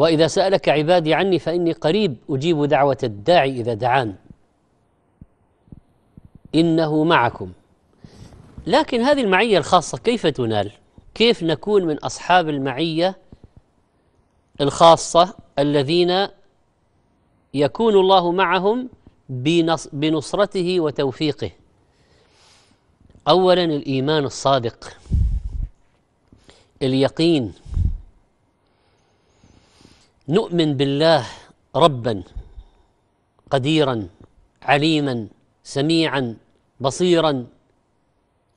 وإذا سألك عبادي عني فإني قريب أجيب دعوة الداعي إذا دعان. إنه معكم. لكن هذه المعية الخاصة كيف تنال؟ كيف نكون من أصحاب المعية الخاصة الذين يكون الله معهم بنصرته وتوفيقه؟ اولا الإيمان الصادق اليقين نؤمن بالله ربا قديرا عليما سميعا بصيرا.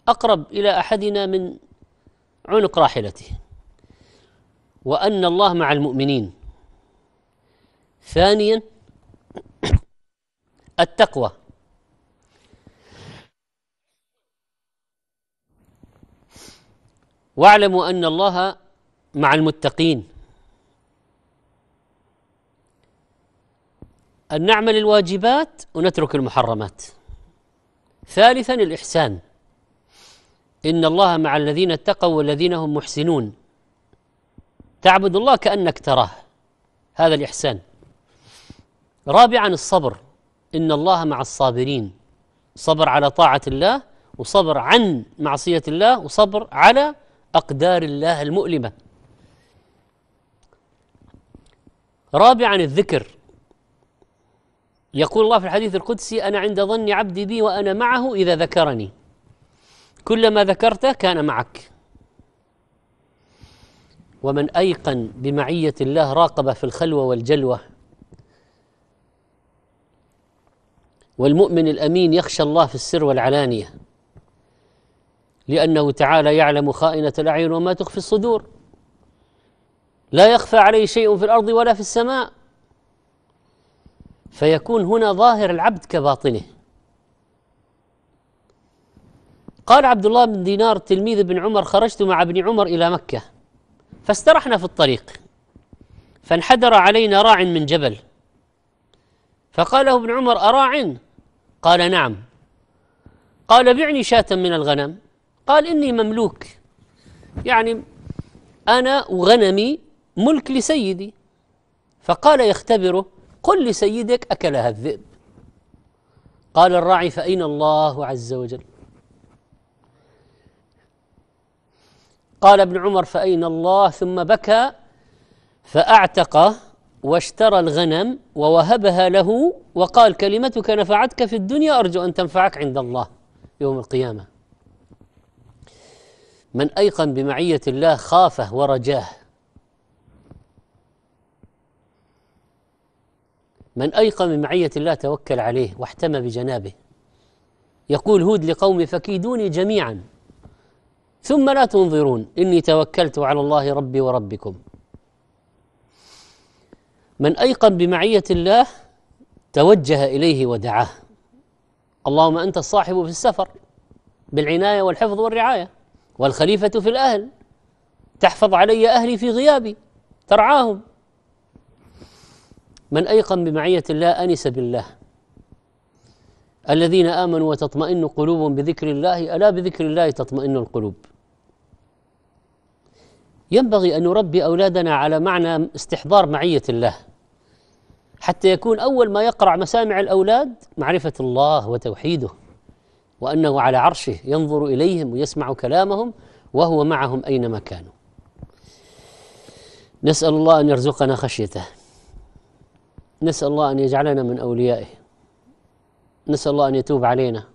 أقرب إلى أحدنا من عنق راحلته. وأن الله مع المؤمنين. ثانيا التقوى. واعلموا أن الله مع المتقين. أن نعمل الواجبات ونترك المحرمات. ثالثا الإحسان. إن الله مع الذين اتقوا والذين هم محسنون. تعبد الله كأنك تراه. هذا الإحسان. رابعا الصبر. إن الله مع الصابرين. صبر على طاعة الله وصبر عن معصية الله وصبر على أقدار الله المؤلمة. رابعا الذكر. يقول الله في الحديث القدسي أنا عند ظن عبدي بي وأنا معه إذا ذكرني. كلما ذكرته كان معك. ومن أيقن بمعية الله راقب في الخلوة والجلوة. والمؤمن الأمين يخشى الله في السر والعلانية. لأنه تعالى يعلم خائنة الأعين وما تخفي الصدور. لا يخفى عليه شيء في الأرض ولا في السماء. فيكون هنا ظاهر العبد كباطنه. قال عبد الله بن دينار تلميذ ابن عمر خرجت مع ابن عمر إلى مكة فاسترحنا في الطريق فانحدر علينا راع من جبل فقال له ابن عمر أراع؟ قال نعم. قال بعني شاة من الغنم. قال إني مملوك يعني أنا وغنمي ملك لسيدي. فقال يختبره. قل لسيدك أكلها الذئب. قال الراعي فأين الله عز وجل؟ قال ابن عمر فأين الله؟ ثم بكى فأعتق واشترى الغنم ووهبها له وقال كلمتك نفعتك في الدنيا أرجو أن تنفعك عند الله يوم القيامة. من أيقن بمعية الله خافه ورجاه من أيقن بمعيه الله توكل عليه واحتمى بجنابه. يقول هود لقومه فكيدوني جميعا ثم لا تنظرون إني توكلت على الله ربي وربكم. من أيقن بمعية الله توجه إليه ودعاه. اللهم أنت الصاحب في السفر بالعناية والحفظ والرعاية والخليفة في الأهل تحفظ علي أهلي في غيابي ترعاهم. من أيقن بمعية الله أنس بالله. الذين آمنوا وتطمئن قلوبهم بذكر الله ألا بذكر الله تطمئن القلوب؟ ينبغي أن نربي أولادنا على معنى استحضار معية الله. حتى يكون أول ما يقرع مسامع الأولاد معرفة الله وتوحيده وأنه على عرشه ينظر إليهم ويسمع كلامهم وهو معهم أينما كانوا. نسأل الله أن يرزقنا خشيته. نسأل الله أن يجعلنا من أوليائه. نسأل الله أن يتوب علينا.